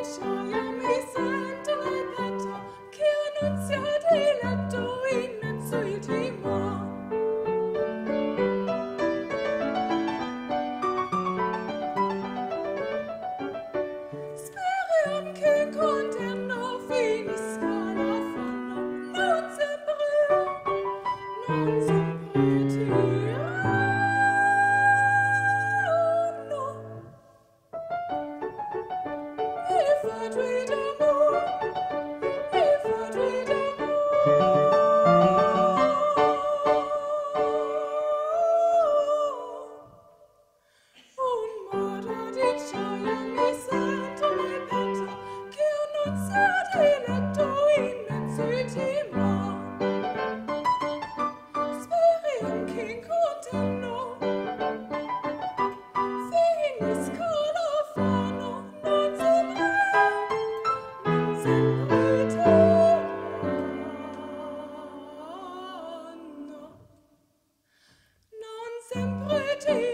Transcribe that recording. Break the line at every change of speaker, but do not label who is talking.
It's all King Cotton. I'm pretty.